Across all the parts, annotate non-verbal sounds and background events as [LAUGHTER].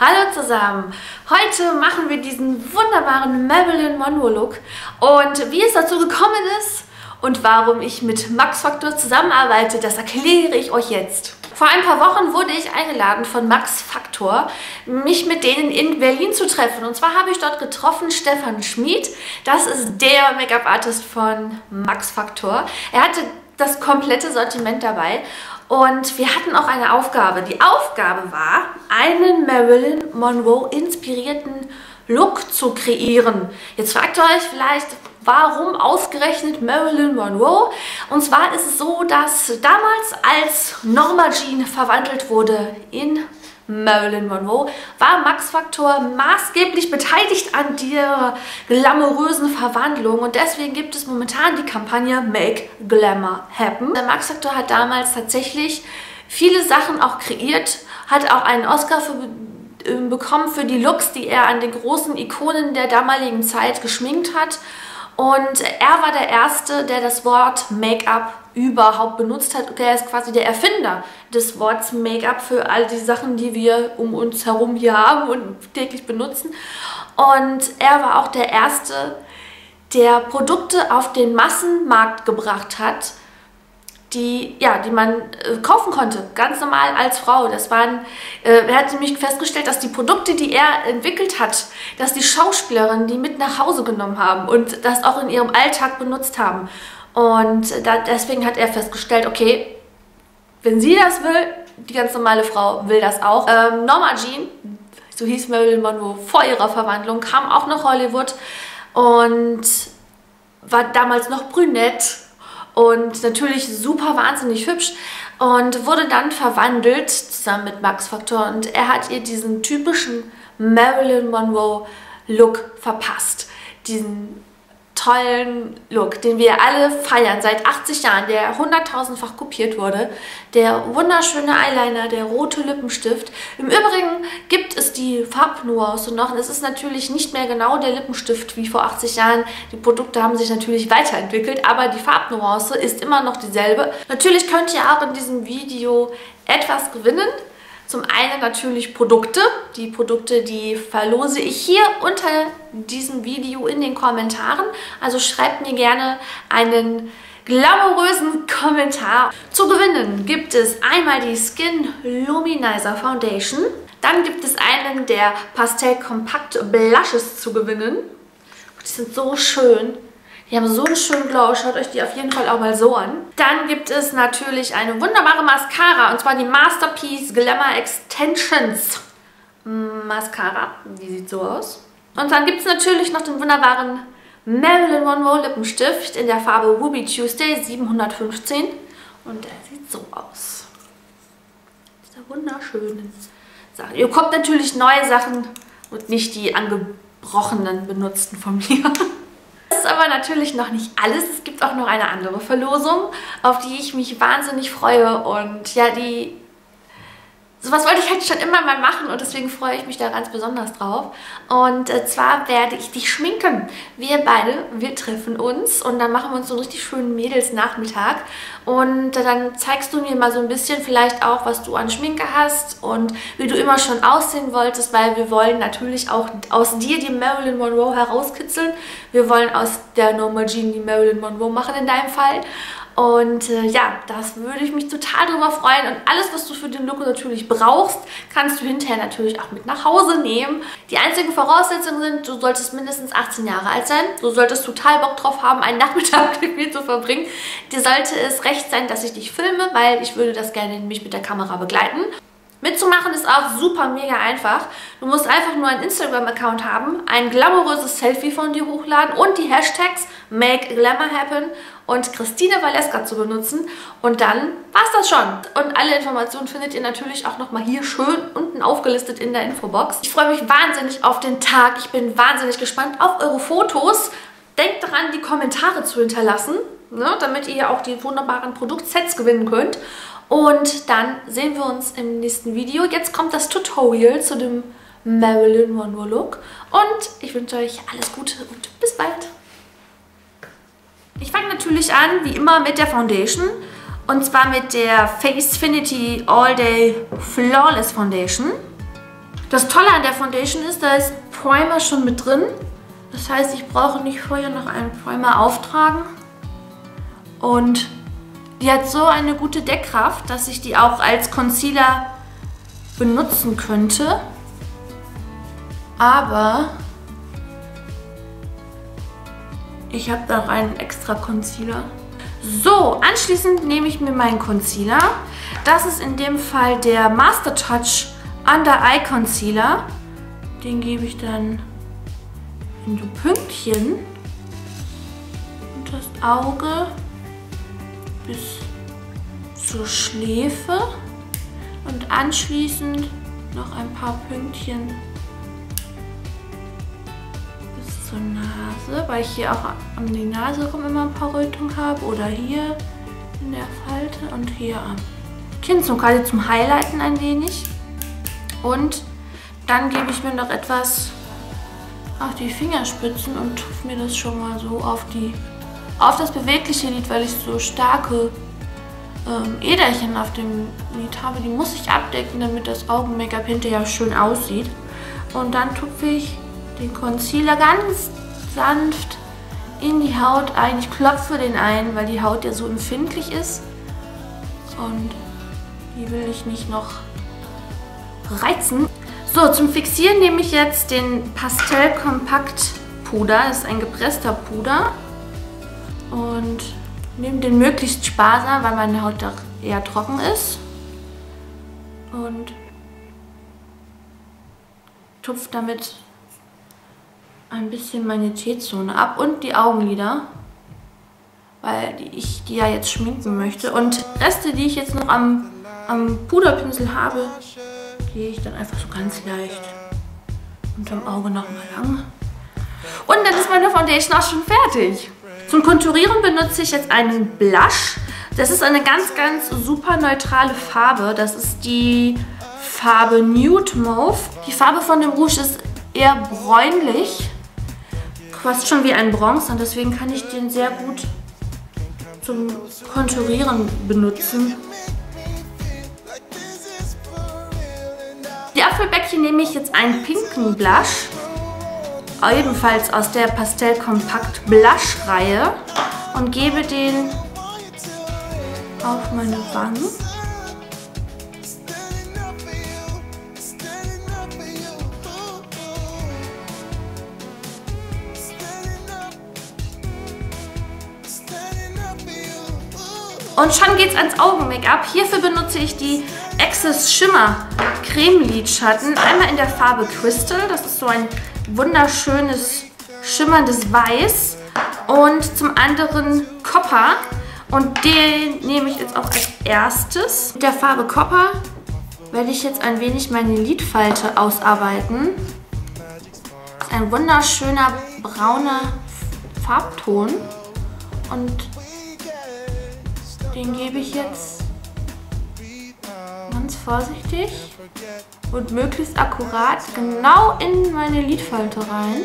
Hallo zusammen! Heute machen wir diesen wunderbaren Marilyn Monroe Look und wie es dazu gekommen ist und warum ich mit Max Factor zusammenarbeite, das erkläre ich euch jetzt. Vor ein paar Wochen wurde ich eingeladen von Max Factor, mich mit denen in Berlin zu treffen. Und zwar habe ich dort getroffen Stefan Schmid. Das ist der Make-up-Artist von Max Factor. Er hatte das komplette Sortiment dabei und wir hatten auch eine Aufgabe. Die Aufgabe war, einen Marilyn Monroe inspirierten Look zu kreieren. Jetzt fragt ihr euch vielleicht, warum ausgerechnet Marilyn Monroe? Und zwar ist es so, dass damals als Norma Jean verwandelt wurde in Marilyn Monroe, war Max Factor maßgeblich beteiligt an der glamourösen Verwandlung und deswegen gibt es momentan die Kampagne Make Glamour Happen. Der Max Factor hat damals tatsächlich viele Sachen auch kreiert, hat auch einen Oscar für ähm, bekommen für die Looks, die er an den großen Ikonen der damaligen Zeit geschminkt hat und er war der Erste, der das Wort Make-up überhaupt benutzt hat. Der ist quasi der Erfinder des Wortes Make-up für all die Sachen, die wir um uns herum hier haben und täglich benutzen. Und er war auch der Erste, der Produkte auf den Massenmarkt gebracht hat, die, ja, die man äh, kaufen konnte, ganz normal als Frau. Das waren, äh, er hat nämlich festgestellt, dass die Produkte, die er entwickelt hat, dass die Schauspielerinnen die mit nach Hause genommen haben und das auch in ihrem Alltag benutzt haben. Und da, deswegen hat er festgestellt, okay, wenn sie das will, die ganz normale Frau will das auch. Ähm, Norma Jean, so hieß Marilyn Monroe vor ihrer Verwandlung, kam auch nach Hollywood und war damals noch brünett und natürlich super wahnsinnig hübsch und wurde dann verwandelt zusammen mit Max Factor und er hat ihr diesen typischen Marilyn Monroe Look verpasst. Diesen tollen Look, den wir alle feiern seit 80 Jahren, der hunderttausendfach kopiert wurde. Der wunderschöne Eyeliner, der rote Lippenstift. Im Übrigen gibt es die Farbnuance noch. Es ist natürlich nicht mehr genau der Lippenstift wie vor 80 Jahren. Die Produkte haben sich natürlich weiterentwickelt, aber die Farbnuance ist immer noch dieselbe. Natürlich könnt ihr auch in diesem Video etwas gewinnen. Zum einen natürlich Produkte. Die Produkte, die verlose ich hier unter diesem Video in den Kommentaren. Also schreibt mir gerne einen glamourösen [LAUGHS] Kommentar. Zu gewinnen gibt es einmal die Skin Luminizer Foundation. Dann gibt es einen der Pastell Kompakt Blushes zu gewinnen. Die sind so schön. Die haben so einen schönen Glow. Schaut euch die auf jeden Fall auch mal so an. Dann gibt es natürlich eine wunderbare Mascara. Und zwar die Masterpiece Glamour Extensions Mascara. Die sieht so aus. Und dann gibt es natürlich noch den wunderbaren Marilyn Monroe Lippenstift in der Farbe Ruby Tuesday 715. Und der sieht so aus. Dieser wunderschönen Sache. Ihr bekommt natürlich neue Sachen und nicht die angebrochenen benutzten von mir. [LAUGHS] Das ist aber natürlich noch nicht alles. Es gibt auch noch eine andere Verlosung, auf die ich mich wahnsinnig freue. Und ja, die sowas wollte ich halt schon immer mal machen und deswegen freue ich mich da ganz besonders drauf. Und äh, zwar werde ich dich schminken. Wir beide, wir treffen uns und dann machen wir uns so einen richtig schönen Mädelsnachmittag. Und äh, dann zeigst du mir mal so ein bisschen vielleicht auch, was du an Schminke hast und wie du immer schon aussehen wolltest, weil wir wollen natürlich auch aus dir die Marilyn Monroe herauskitzeln. Wir wollen aus der Norma Jean die Marilyn Monroe machen in deinem Fall. Und äh, ja, das würde ich mich total drüber freuen. Und alles, was du für den Look natürlich brauchst, kannst du hinterher natürlich auch mit nach Hause nehmen. Die einzigen Voraussetzungen sind, du solltest mindestens 18 Jahre alt sein. Du solltest total Bock drauf haben, einen [LAUGHS] Nachmittag mit mir zu verbringen. Dir sollte es recht sein, dass ich dich filme, weil ich würde das gerne mich mit der Kamera begleiten. Mitzumachen ist auch super mega einfach. Du musst einfach nur einen Instagram-Account haben, ein glamouröses Selfie von dir hochladen und die Hashtags Make Glamour Happen und Christine Valeska zu benutzen und dann war's das schon. Und alle Informationen findet ihr natürlich auch nochmal hier schön unten aufgelistet in der Infobox. Ich freue mich wahnsinnig auf den Tag. Ich bin wahnsinnig gespannt auf eure Fotos. Denkt daran, die Kommentare zu hinterlassen, ne, damit ihr auch die wunderbaren Produktsets gewinnen könnt. Und dann sehen wir uns im nächsten Video. Jetzt kommt das Tutorial zu dem Marilyn Monroe Look. Und ich wünsche euch alles Gute und bis bald. Ich fange natürlich an, wie immer, mit der Foundation. Und zwar mit der Facefinity All Day Flawless Foundation. Das Tolle an der Foundation ist, da ist Primer schon mit drin. Das heißt, ich brauche nicht vorher noch einen Primer auftragen. Und die hat so eine gute Deckkraft, dass ich die auch als Concealer benutzen könnte. Aber ich habe noch einen extra Concealer. So, anschließend nehme ich mir meinen Concealer. Das ist in dem Fall der Master Touch Under Eye Concealer. Den gebe ich dann in so Pünktchen und das Auge bis zur Schläfe und anschließend noch ein paar Pünktchen zur Nase, weil ich hier auch an die Nase rum immer ein paar Rötungen habe oder hier in der Falte und hier am Kinn, so quasi zum Highlighten ein wenig. Und dann gebe ich mir noch etwas auf die Fingerspitzen und tupfe mir das schon mal so auf, die, auf das bewegliche Lid, weil ich so starke ähm, Äderchen auf dem Lid habe. Die muss ich abdecken, damit das Augen-Make-up hinterher schön aussieht. Und dann tupfe ich den Concealer ganz sanft in die Haut ein. Ich klopfe den ein, weil die Haut ja so empfindlich ist. Und die will ich nicht noch reizen. So, zum Fixieren nehme ich jetzt den Pastell Kompakt Puder. Das ist ein gepresster Puder. Und nehme den möglichst sparsam, weil meine Haut doch eher trocken ist. Und tupfe damit ein bisschen meine T-Zone ab und die Augenlider, weil ich die ja jetzt schminken möchte. Und Reste, die ich jetzt noch am, am Puderpinsel habe, gehe ich dann einfach so ganz leicht unterm Auge nochmal lang. Und dann ist meine Foundation auch schon fertig. Zum Konturieren benutze ich jetzt einen Blush. Das ist eine ganz, ganz super neutrale Farbe. Das ist die Farbe Nude Mauve. Die Farbe von dem Rouge ist eher bräunlich. Fast schon wie ein Bronze und deswegen kann ich den sehr gut zum Konturieren benutzen. Die Apfelbäckchen nehme ich jetzt einen pinken Blush, ebenfalls aus der Pastell Kompakt Blush Reihe und gebe den auf meine Wangen. Und schon geht's ans Augen-Make-up. Hierfür benutze ich die Access Shimmer Creme-Lidschatten. Einmal in der Farbe Crystal. Das ist so ein wunderschönes, schimmerndes Weiß. Und zum anderen Copper. Und den nehme ich jetzt auch als erstes. Mit der Farbe Copper werde ich jetzt ein wenig meine Lidfalte ausarbeiten. Das ist ein wunderschöner brauner Farbton. Und den gebe ich jetzt ganz vorsichtig und möglichst akkurat genau in meine Lidfalte rein.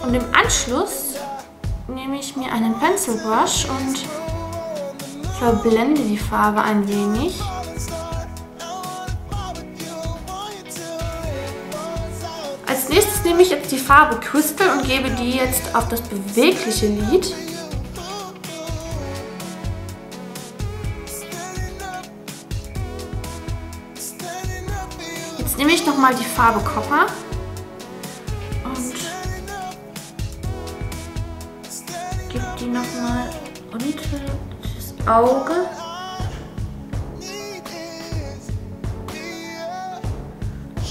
Und im Anschluss nehme ich mir einen Pencil Brush und verblende die Farbe ein wenig. Nehme ich jetzt die Farbe Crystal und gebe die jetzt auf das bewegliche Lid. Jetzt nehme ich nochmal die Farbe Copper und gebe die nochmal unter das Auge.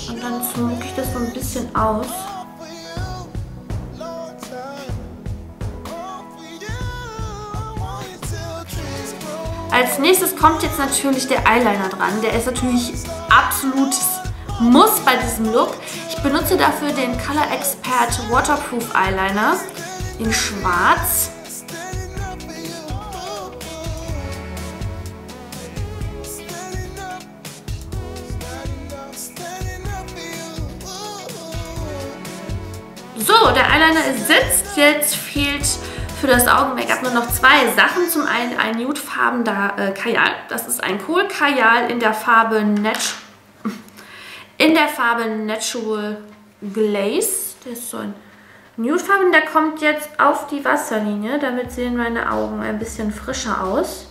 Und dann smoke ich das so ein bisschen aus. Als nächstes kommt jetzt natürlich der Eyeliner dran. Der ist natürlich absolutes Muss bei diesem Look. Ich benutze dafür den Color Expert Waterproof Eyeliner in schwarz. So, der Eyeliner sitzt. Jetzt fehlt für das Augen-Make-up nur noch zwei Sachen. Zum einen ein nudefarbener äh, Kajal. Das ist ein Kohl-Kajal in der Farbe Nat in der Farbe Natural Glaze. Der ist so ein Nudefarben. Der kommt jetzt auf die Wasserlinie. Damit sehen meine Augen ein bisschen frischer aus.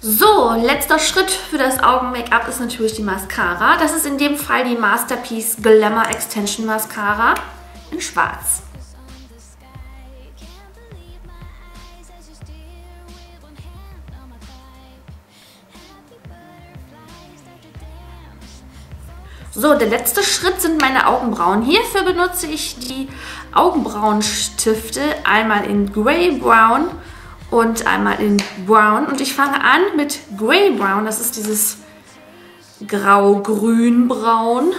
So, letzter Schritt für das Augen-Make-up ist natürlich die Mascara. Das ist in dem Fall die Masterpiece Glamour Extension Mascara in schwarz. So, der letzte Schritt sind meine Augenbrauen. Hierfür benutze ich die Augenbrauenstifte einmal in Grey Brown und einmal in Brown. Und ich fange an mit Grey Brown. Das ist dieses grau-grün-braun.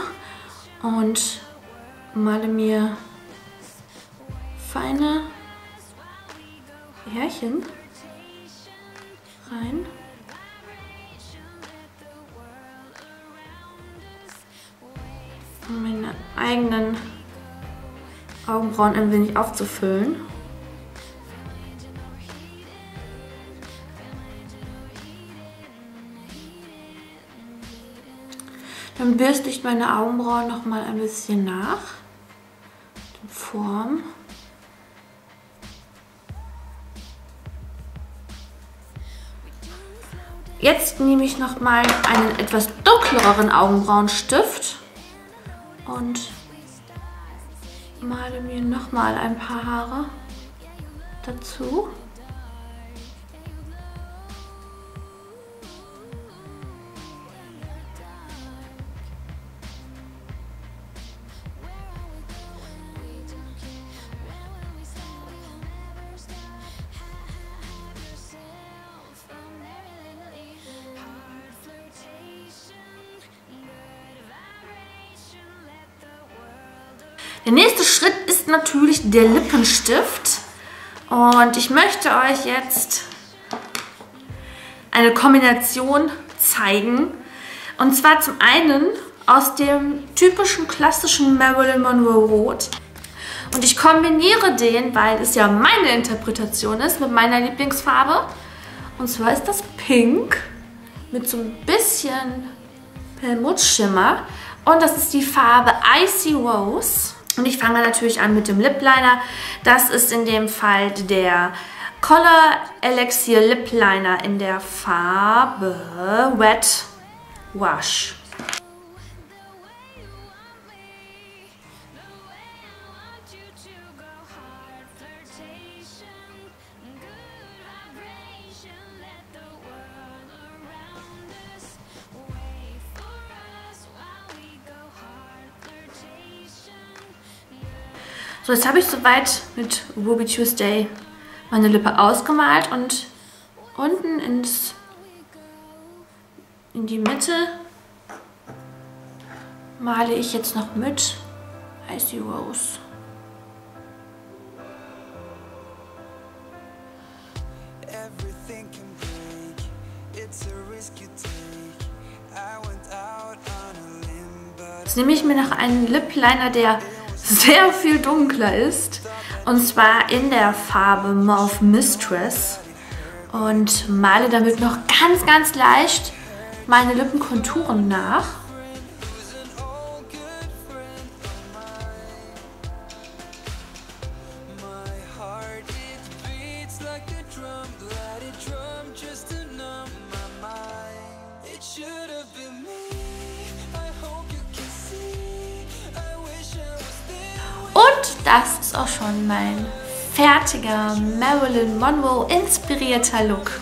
Und male mir feine Härchen rein. Meine eigenen Augenbrauen ein wenig aufzufüllen. Dann bürste ich meine Augenbrauen noch mal ein bisschen nach. Die Form. Jetzt nehme ich noch mal einen etwas dunkleren Augenbrauenstift und male mir noch mal ein paar Haare dazu. Der nächste Schritt ist natürlich der Lippenstift. Und ich möchte euch jetzt eine Kombination zeigen. Und zwar zum einen aus dem typischen klassischen Marilyn Monroe Rot. Und ich kombiniere den, weil es ja meine Interpretation ist, mit meiner Lieblingsfarbe. Und zwar ist das Pink mit so ein bisschen Perlmuttschimmer. Und das ist die Farbe Icy Rose. Und ich fange natürlich an mit dem Lip Liner. Das ist in dem Fall der Color Elixir Lip Liner in der Farbe Wet Wash. So, jetzt habe ich soweit mit Ruby Tuesday meine Lippe ausgemalt und unten ins, in die Mitte male ich jetzt noch mit Icy Rose. Jetzt nehme ich mir noch einen Lip Liner, der sehr viel dunkler ist. Und zwar in der Farbe Mauve Mistress. Und male damit noch ganz, ganz leicht meine Lippenkonturen nach. Auch schon mein fertiger Marilyn Monroe inspirierter Look.